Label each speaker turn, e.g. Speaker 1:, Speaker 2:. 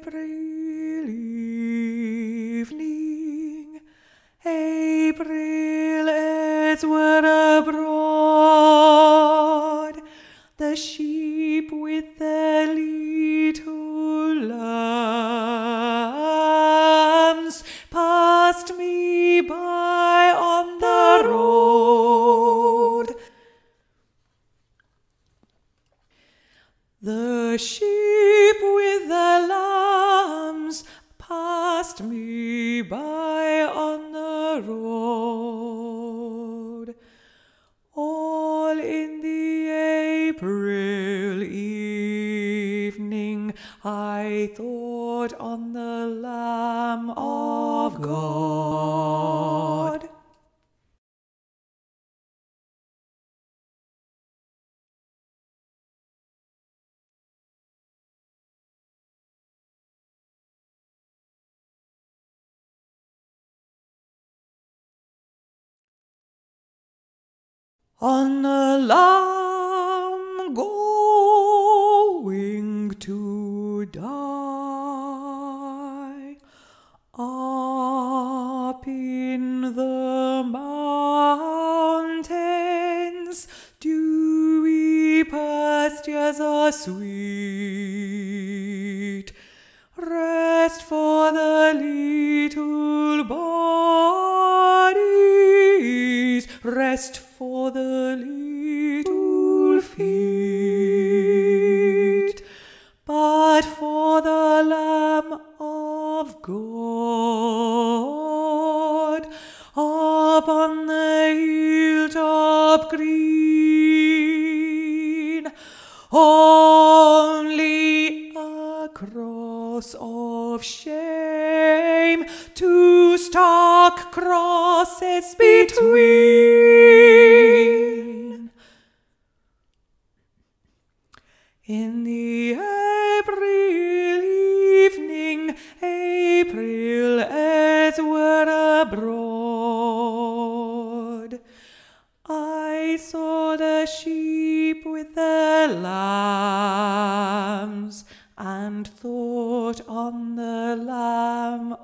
Speaker 1: April evening, April as were abroad, the sheep with their little lambs passed me by on the road. The sheep April evening I thought on the Lamb of God. on a lamb to up in the mountains dewy pastures are sweet? Rest for the little bodies. Rest for the little god upon the hilltop green. Only a cross of shame two stark crosses between. In the April Saw the sheep with the lambs and thought on the Lamb